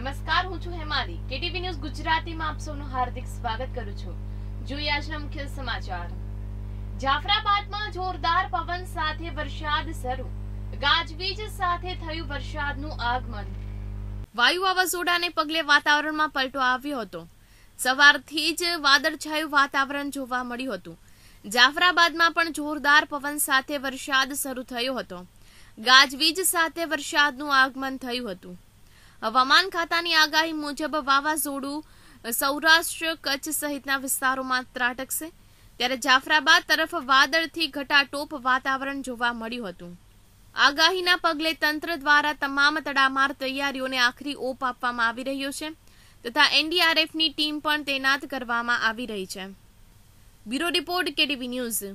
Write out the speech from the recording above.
નમસ્કાર, હું છું હેમાલી. કેટીવી ન્યૂઝ ગુજરાતીમાં આપ સૌનું હાર્દિક સ્વાગત કરું છું. જોઈએ આજના મુખ્ય સમાચાર. જાફરાબાદમાં જોરદાર પવન સાથે વરસાદ શરૂ. ગાજવીજ સાથે થયું વરસાદનું આગમન. વાયુ વાવાઝોડાને પગલે વાતાવરણમાં પલટો આવ્યો હતો. સવારથી જ વાદળછાયું વાતાવરણ જોવા મળ્યું હતું. જાફરાબાદમાં પણ જોરદાર પવન સાથે વરસાદ શરૂ થયો હતો. ગાજવીજ સાથે વરસાદનું આગમન થયું હતું. હવામાન ખાતાની આગાહી મુજબ વાવાઝોડું સૌરાષ્ટ્ર, કચ્છ સહિતના વિસ્તારોમાં ત્રાટકશે. ત્યારે જાફરાબાદ તરફ વાદળથી ઘટાટોપ વાતાવરણ જોવા મળ્યું હતું. આગાહીના પગલે તંત્ર દ્વારા તમામ તડામાર તૈયારીઓને આખરી ઓપ આપવામાં આવી રહ્યો છે તથા એનડીઆરએફની ટીમ પણ તૈનાત કરવામાં આવી રહી છે. Bureau report KDV news.